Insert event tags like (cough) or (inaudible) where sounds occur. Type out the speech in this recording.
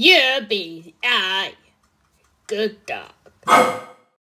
You be I. Good dog. (laughs)